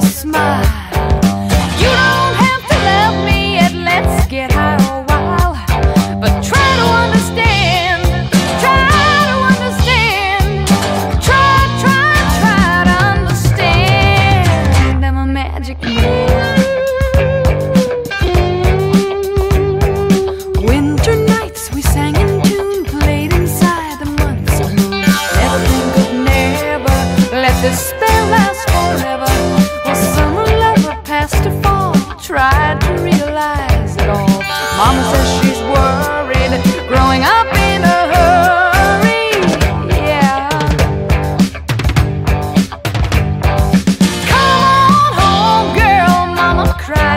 smile. You don't have to love me yet, let's get high a while. But try to understand, try to understand, try, try, try to understand. I'm a magic man.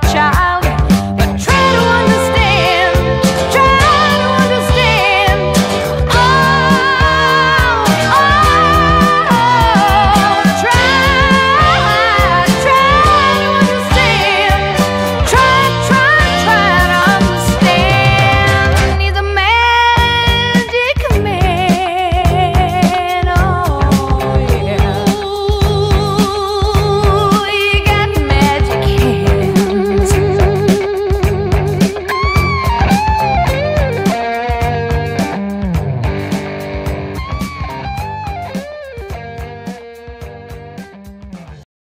tchau.